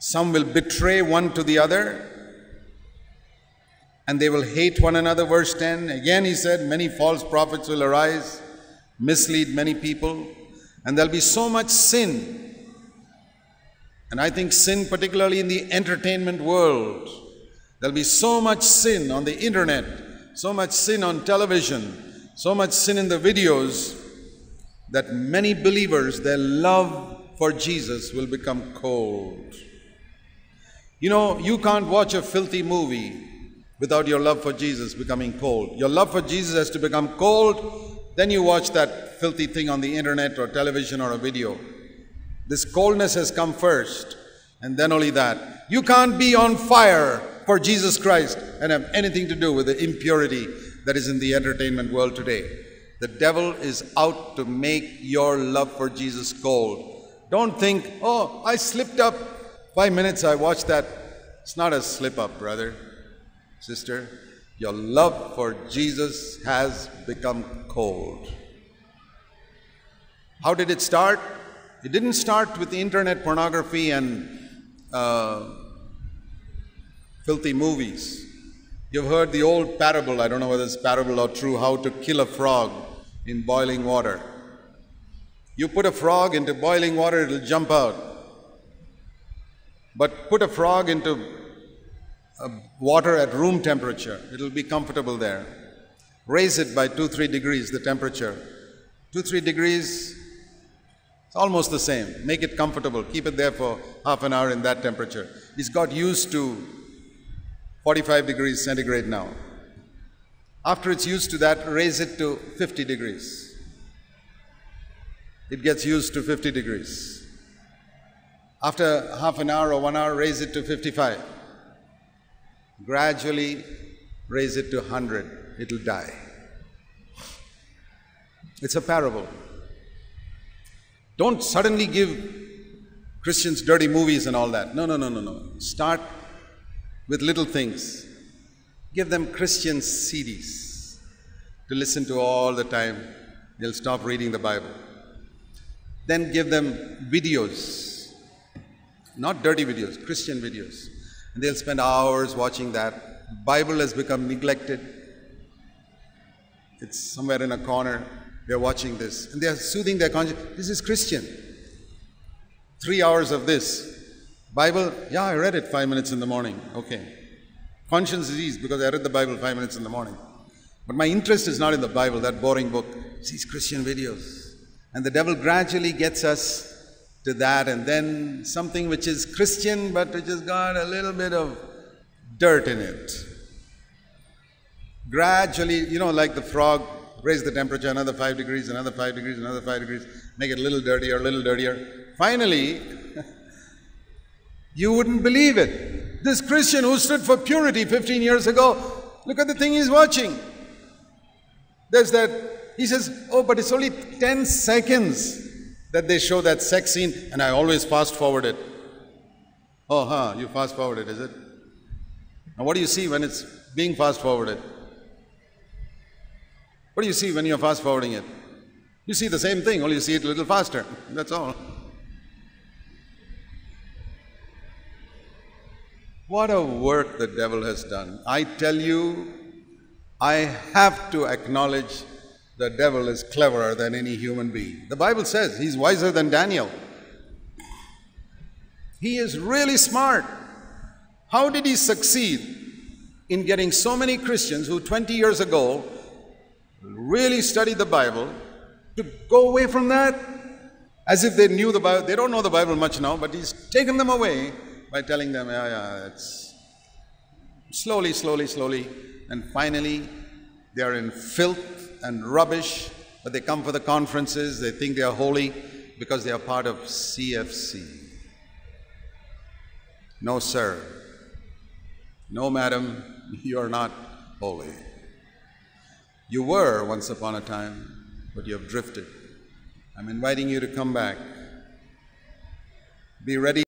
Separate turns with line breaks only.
Some will betray one to the other. And they will hate one another. Verse 10. Again, he said, Many false prophets will arise, mislead many people. And there'll be so much sin. And I think sin, particularly in the entertainment world, there'll be so much sin on the internet, so much sin on television, so much sin in the videos that many believers, their love for Jesus will become cold. You know, you can't watch a filthy movie without your love for Jesus becoming cold. Your love for Jesus has to become cold, then you watch that filthy thing on the internet or television or a video. This coldness has come first, and then only that. You can't be on fire for Jesus Christ and have anything to do with the impurity that is in the entertainment world today. The devil is out to make your love for Jesus cold. Don't think, oh, I slipped up. Five minutes I watched that. It's not a slip up, brother, sister. Your love for Jesus has become cold. How did it start? It didn't start with the internet pornography and uh, filthy movies. You've heard the old parable, I don't know whether it's parable or true, how to kill a frog in boiling water. You put a frog into boiling water, it'll jump out. But put a frog into water at room temperature, it'll be comfortable there. Raise it by 2 3 degrees, the temperature. 2 3 degrees, it's almost the same. Make it comfortable. Keep it there for half an hour in that temperature. It's got used to 45 degrees centigrade now. After it's used to that, raise it to 50 degrees. It gets used to 50 degrees. After half an hour or one hour, raise it to 55. Gradually raise it to 100. It'll die. It's a parable. Don't suddenly give Christians dirty movies and all that. No, no, no, no, no. Start with little things. Give them Christian CDs to listen to all the time. They'll stop reading the Bible. Then give them videos, not dirty videos, Christian videos. And they'll spend hours watching that. Bible has become neglected. It's somewhere in a corner. They're watching this. And they're soothing their conscience. This is Christian. Three hours of this. Bible, yeah, I read it five minutes in the morning. Okay. Conscience is easy because I read the Bible five minutes in the morning. But my interest is not in the Bible, that boring book. It's these Christian videos. And the devil gradually gets us to that, and then something which is Christian but which has got a little bit of dirt in it. Gradually, you know, like the frog, raise the temperature another five degrees, another five degrees, another five degrees, make it a little dirtier, a little dirtier. Finally, you wouldn't believe it. This Christian who stood for purity 15 years ago, look at the thing he's watching. There's that, he says, oh, but it's only 10 seconds that they show that sex scene, and I always fast forward it. Oh, huh, you fast forward it, is it? Now, what do you see when it's being fast forwarded? What do you see when you're fast forwarding it? You see the same thing, only you see it a little faster. That's all. What a work the devil has done. I tell you, I have to acknowledge the devil is cleverer than any human being. The Bible says he's wiser than Daniel. He is really smart. How did he succeed in getting so many Christians who 20 years ago really studied the Bible to go away from that as if they knew the Bible? They don't know the Bible much now, but he's taken them away by telling them, yeah, yeah, it's slowly, slowly, slowly, and finally they are in filth and rubbish, but they come for the conferences, they think they are holy because they are part of CFC. No, sir. No, madam, you are not holy. You were once upon a time, but you have drifted. I'm inviting you to come back. Be ready.